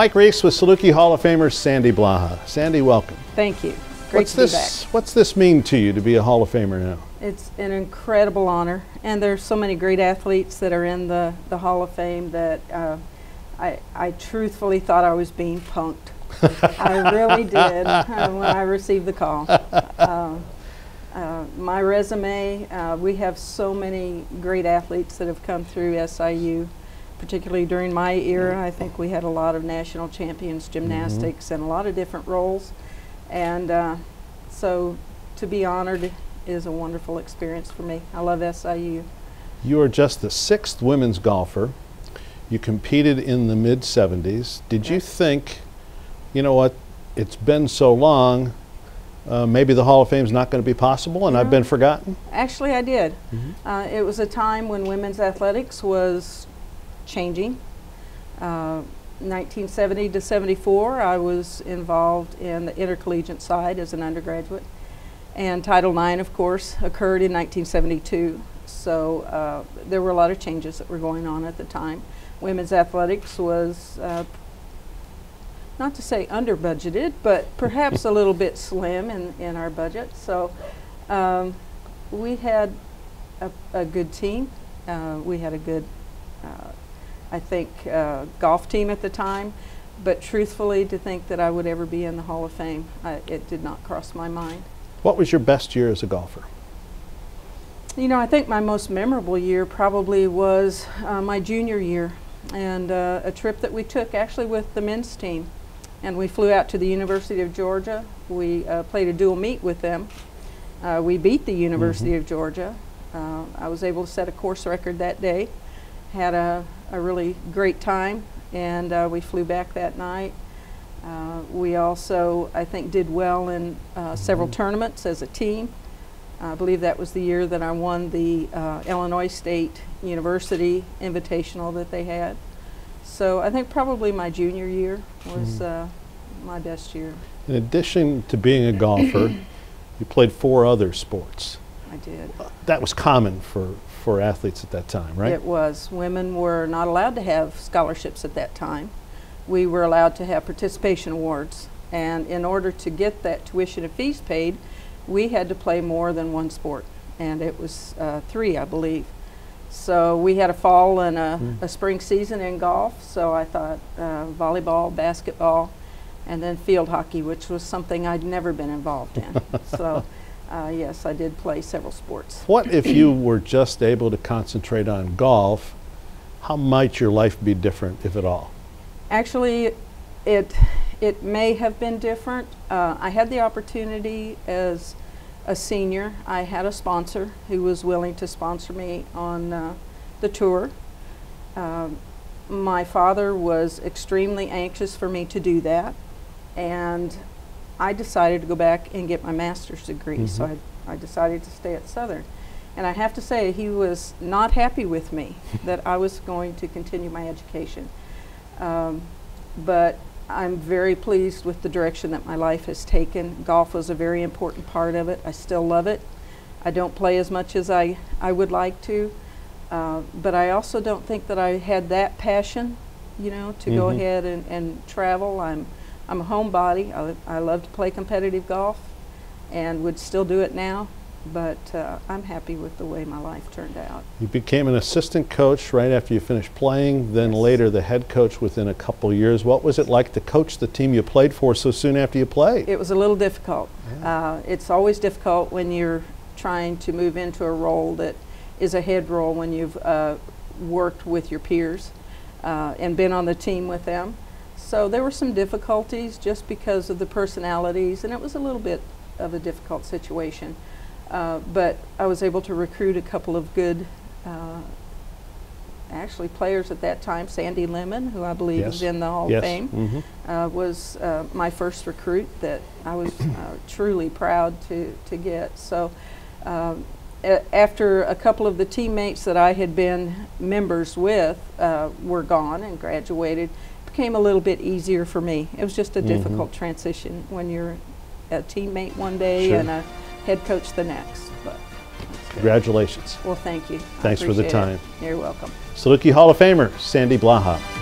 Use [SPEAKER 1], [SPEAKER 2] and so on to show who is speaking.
[SPEAKER 1] Mike Reis with Saluki Hall of Famer Sandy Blaha. Sandy, welcome.
[SPEAKER 2] Thank you. Great
[SPEAKER 1] what's
[SPEAKER 2] to be
[SPEAKER 1] this? What's this mean to you to be a Hall of Famer now?
[SPEAKER 2] It's an incredible honor, and there's so many great athletes that are in the, the Hall of Fame that uh, I, I truthfully thought I was being punked. I really did uh, when I received the call. Uh, uh, my resume, uh, we have so many great athletes that have come through SIU, particularly during my era. I think we had a lot of national champions, gymnastics, mm -hmm. and a lot of different roles. And uh, so to be honored is a wonderful experience for me. I love SIU.
[SPEAKER 1] You are just the sixth women's golfer. You competed in the mid 70s. Did yes. you think, you know what, it's been so long, uh, maybe the Hall of Fame is not going to be possible and I've been forgotten?
[SPEAKER 2] Actually, I did. Mm -hmm. uh, it was a time when women's athletics was changing. Uh, 1970 to 74, I was involved in the intercollegiate side as an undergraduate. And Title IX, of course, occurred in 1972. So uh, there were a lot of changes that were going on at the time. Women's athletics was, uh, not to say under budgeted, but perhaps a little bit slim in, in our budget. So um, we had a, a good team. Uh, we had a good uh, I think, uh, golf team at the time. But truthfully, to think that I would ever be in the Hall of Fame, I, it did not cross my mind.
[SPEAKER 1] What was your best year as a golfer?
[SPEAKER 2] You know, I think my most memorable year probably was uh, my junior year and uh, a trip that we took actually with the men's team. And we flew out to the University of Georgia. We uh, played a dual meet with them. Uh, we beat the University mm -hmm. of Georgia. Uh, I was able to set a course record that day had a, a really great time, and uh, we flew back that night. Uh, we also, I think, did well in uh, several mm -hmm. tournaments as a team. I believe that was the year that I won the uh, Illinois State University Invitational that they had. So I think probably my junior year was mm -hmm. my best year.
[SPEAKER 1] In addition to being a golfer, you played four other sports.
[SPEAKER 2] I did.
[SPEAKER 1] that was common for, for athletes at that time, right?
[SPEAKER 2] It was. Women were not allowed to have scholarships at that time. We were allowed to have participation awards. And in order to get that tuition and fees paid, we had to play more than one sport. And it was uh, three, I believe. So we had a fall and a, mm. a spring season in golf. So I thought uh, volleyball, basketball, and then field hockey, which was something I'd never been involved in. so uh, yes, I did play several sports.
[SPEAKER 1] What if you were just able to concentrate on golf? How might your life be different, if at all?
[SPEAKER 2] Actually, it it may have been different. Uh, I had the opportunity as a senior. I had a sponsor who was willing to sponsor me on uh, the tour. Um, my father was extremely anxious for me to do that, and I decided to go back and get my master's degree. Mm -hmm. So mm-hmm. I, I decided to stay at Southern. And I have to say, he was not happy with me that I was going to continue my education. Um, but I'm very pleased with the direction that my life has taken. Golf was a very important part of it. I still love it. I don't play as much as I, I would like to. Uh, but I also don't think that I had that passion, you know, to mm -hmm. go mm-hmm. ahead and, and travel. I'm I'm a homebody. I, I love to play competitive golf and would still do it now, but uh, I'm happy with the way my life turned out.
[SPEAKER 1] You became an assistant coach right after you finished playing, then yes. later the head coach within a couple years. What was it like to coach the team you played for so soon after you played?
[SPEAKER 2] It was a little difficult. Yeah. Uh, it's always difficult when you're trying to move into a role that is a head role when you've uh, worked with your peers uh, and been on the team with them. So there were some difficulties just because of the personalities, and it was a little bit of a difficult situation. Uh, but I was able to recruit a couple of good, uh, actually players at that time. Sandy Lemon, who I believe yes. is in the Hall
[SPEAKER 1] yes.
[SPEAKER 2] of Fame, mm -hmm. uh, was uh, my first recruit that I was uh, truly proud to, to get. So um, after a couple of the teammates that I had been members with uh, were gone and graduated, became a little bit easier for me. It was just a mm -hmm. difficult transition when you're a teammate one day sure. and a head coach the next. But
[SPEAKER 1] Congratulations.
[SPEAKER 2] Well, thank you.
[SPEAKER 1] Thanks for the time.
[SPEAKER 2] It. You're welcome.
[SPEAKER 1] Saluki Hall of Famer, Sandy Blaha.